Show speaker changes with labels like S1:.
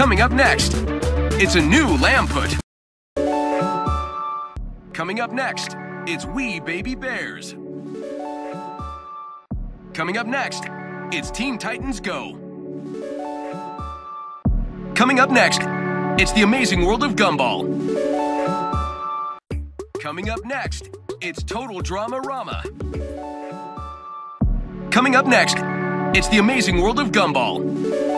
S1: Coming up next, it's a new Lamput. Coming up next, it's We Baby Bears. Coming up next, it's Teen Titans Go. Coming up next, it's The Amazing World of Gumball. Coming up next, it's Total Drama Rama. Coming up next, it's The Amazing World of Gumball.